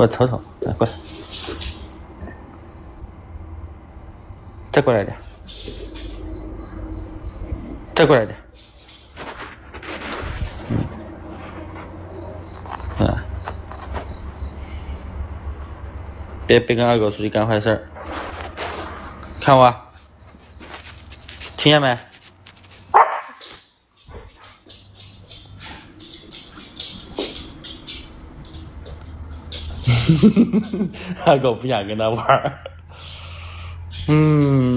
过来瞅瞅，来过来，再过来点，再过来点，嗯，啊，别别跟二狗出去干坏事儿，看我，听见没？二狗不想跟他玩儿，嗯。